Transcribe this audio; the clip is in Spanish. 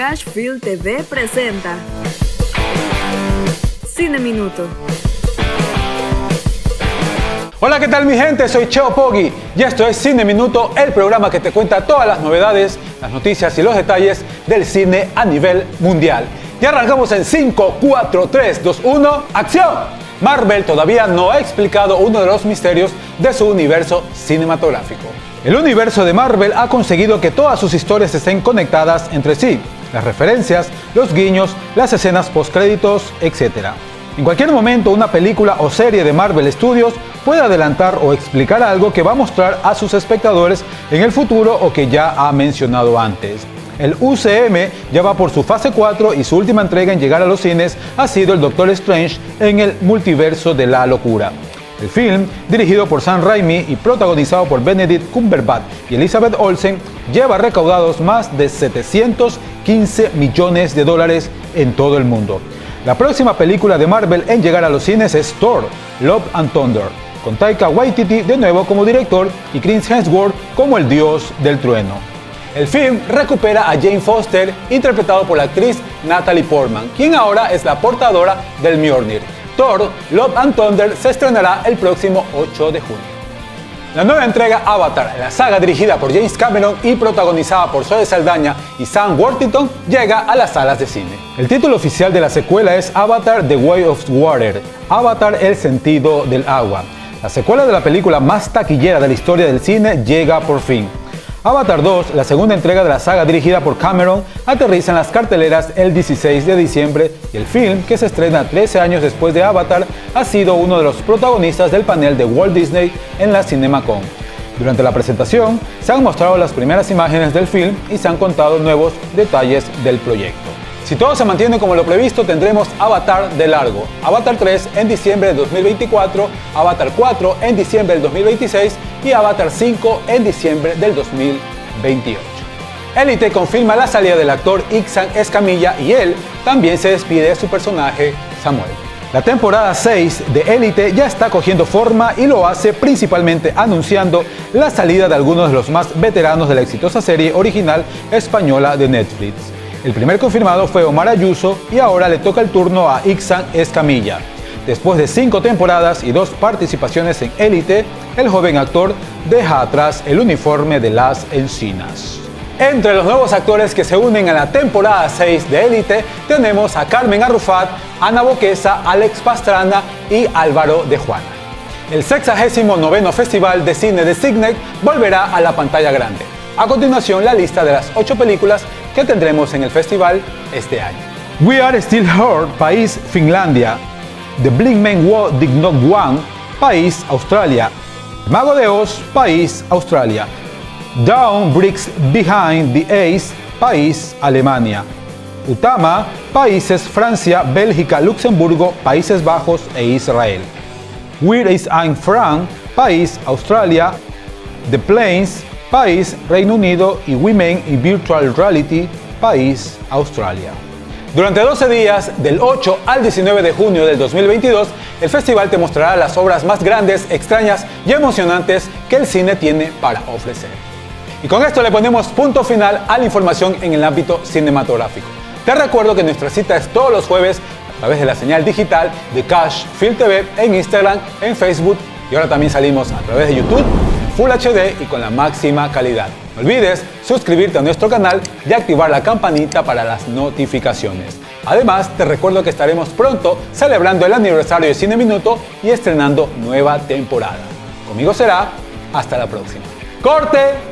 Cashfield TV presenta Cine Minuto. Hola, ¿qué tal mi gente? Soy Cheo Poggi y esto es Cine Minuto, el programa que te cuenta todas las novedades, las noticias y los detalles del cine a nivel mundial. Y arrancamos en 5, 4, 3, 2, 1, ¡acción! Marvel todavía no ha explicado uno de los misterios de su universo cinematográfico. El universo de Marvel ha conseguido que todas sus historias estén conectadas entre sí, las referencias, los guiños, las escenas postcréditos, etc. En cualquier momento una película o serie de Marvel Studios puede adelantar o explicar algo que va a mostrar a sus espectadores en el futuro o que ya ha mencionado antes. El UCM ya va por su fase 4 y su última entrega en llegar a los cines ha sido el Doctor Strange en el multiverso de la locura. El film, dirigido por Sam Raimi y protagonizado por Benedict Cumberbatch y Elizabeth Olsen, lleva recaudados más de 715 millones de dólares en todo el mundo. La próxima película de Marvel en llegar a los cines es Thor, Love and Thunder, con Taika Waititi de nuevo como director y Chris Hemsworth como el dios del trueno. El film recupera a Jane Foster, interpretado por la actriz Natalie Portman, quien ahora es la portadora del Mjolnir. Thor, Love and Thunder se estrenará el próximo 8 de junio. La nueva entrega Avatar, la saga dirigida por James Cameron y protagonizada por Zoe Saldaña y Sam Worthington, llega a las salas de cine. El título oficial de la secuela es Avatar The Way of Water, Avatar el sentido del agua. La secuela de la película más taquillera de la historia del cine llega por fin. Avatar 2, la segunda entrega de la saga dirigida por Cameron, aterriza en las carteleras el 16 de diciembre y el film, que se estrena 13 años después de Avatar, ha sido uno de los protagonistas del panel de Walt Disney en la CinemaCon. Durante la presentación se han mostrado las primeras imágenes del film y se han contado nuevos detalles del proyecto. Si todo se mantiene como lo previsto, tendremos Avatar de largo, Avatar 3 en diciembre de 2024, Avatar 4 en diciembre del 2026 y Avatar 5 en diciembre del 2028. Elite confirma la salida del actor Ixan Escamilla y él también se despide de su personaje Samuel. La temporada 6 de Elite ya está cogiendo forma y lo hace principalmente anunciando la salida de algunos de los más veteranos de la exitosa serie original española de Netflix. El primer confirmado fue Omar Ayuso y ahora le toca el turno a Ixan Escamilla. Después de cinco temporadas y dos participaciones en Élite, el joven actor deja atrás el uniforme de las encinas. Entre los nuevos actores que se unen a la temporada 6 de Élite tenemos a Carmen Arrufat, Ana Boquesa, Alex Pastrana y Álvaro de Juana. El 69 Festival de Cine de Signet volverá a la pantalla grande. A continuación, la lista de las ocho películas que tendremos en el festival este año. We Are Still Here, país Finlandia. The Man Wo Dignok One, país Australia. Mago de Oz, país Australia. Down Bricks Behind the Ace, país Alemania. Utama, países Francia, Bélgica, Luxemburgo, Países Bajos e Israel. Where is I'm From, país Australia. The Plains, país Reino Unido y Women in Virtual Reality, país Australia. Durante 12 días, del 8 al 19 de junio del 2022, el festival te mostrará las obras más grandes, extrañas y emocionantes que el cine tiene para ofrecer. Y con esto le ponemos punto final a la información en el ámbito cinematográfico. Te recuerdo que nuestra cita es todos los jueves a través de la señal digital de Cash Film TV en Instagram, en Facebook y ahora también salimos a través de YouTube Full HD y con la máxima calidad. No olvides suscribirte a nuestro canal y activar la campanita para las notificaciones. Además, te recuerdo que estaremos pronto celebrando el aniversario de Cine Minuto y estrenando nueva temporada. Conmigo será hasta la próxima. ¡Corte!